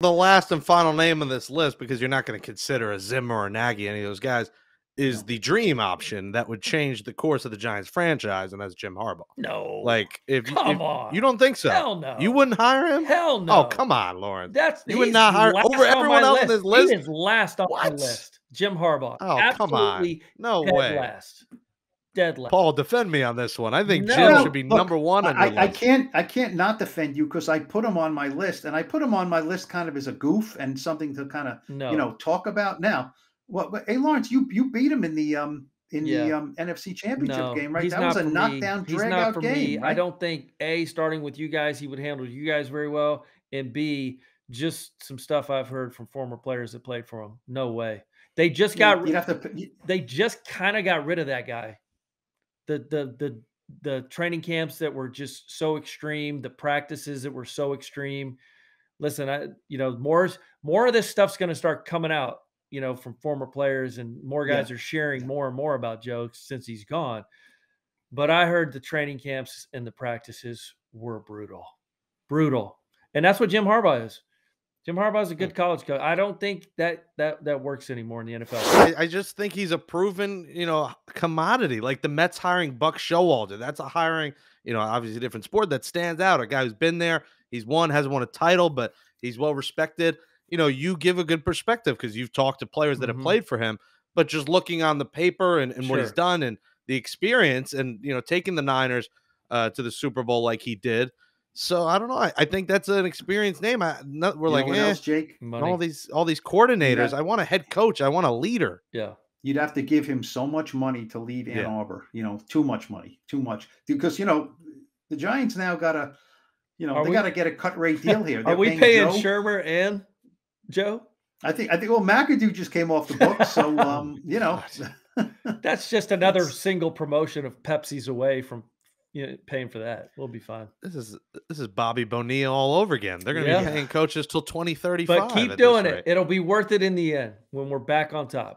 the last and final name on this list, because you're not going to consider a Zimmer or Nagy, any of those guys, is the dream option that would change the course of the Giants franchise, and that's Jim Harbaugh. No, Like, if, you- come if on, you don't think so, Hell no. you wouldn't hire him. Hell oh, no. Oh, come on, Lauren. That's You would not hire- over on everyone else on this list. He list? is last on my list. Jim Harbaugh. Oh, come on. No way. last. Dead last. Paul, defend me on this one. I think No. Jim should be look, number one on your I, I can't I can't not defend you because I put him on my list and I put him on my list kind of as a goof and something to kind of no, you know talk about now. What what- hey Lawrence, you you beat him in the um in the um NFC championship no, game, right? he's That not was a for me. knockdown He's drag not out for game. me. I don't think a starting with you guys, he would handle you guys very well, and b just some stuff I've heard from former players that played for him. No way. They just got you'd have to you- they just kind of got rid of that guy. The the the the training camps that were just so extreme, the practices that were so extreme. Listen, I you know more more of this stuff's going to start coming out, you know, from former players, and more Yeah. guys are sharing more and more about Joe since he's gone. But I heard the training camps and the practices were brutal, brutal, and that's what Jim Harbaugh is. Jim Harbaugh is a good college coach. I don't think that that that works anymore in the NFL. I, I just think he's a proven, you know, commodity. Like the Mets hiring Buck Showalter. That's a hiring, you know, obviously a different sport that stands out. A guy who's been there, he's won, hasn't won a title, but he's well respected. You know, you give a good perspective because you've talked to players that Mhm. have played for him. But just looking on the paper and, and what he's done and the experience and you know, taking the Niners uh, to the Super Bowl like he did. So I don't know. I, I think that's an experienced name. I, not, we're you like, know eh, else, Jake? Money. all these all these coordinaters. Yeah. I want a head coach. I want a leader. yeah. You'd have to give him so much money to leave Ann Yeah. Arbor. You know, too much money, too much. Because you know, the Giants now got to, you know, Are they got to get a cut rate deal here. Are we paying Joe. Shurmur and Joe? I think I think well, McAdoo just came off the book, so um, you know, That's just another It's- single promotion of Pepsi's away from you know, paying for that. We'll be fine. This is this is Bobby Bonilla all over again. They're going to Yeah. be paying coaches till twenty thirty five. But keep doing it. It'll be worth it in the end when we're back on top.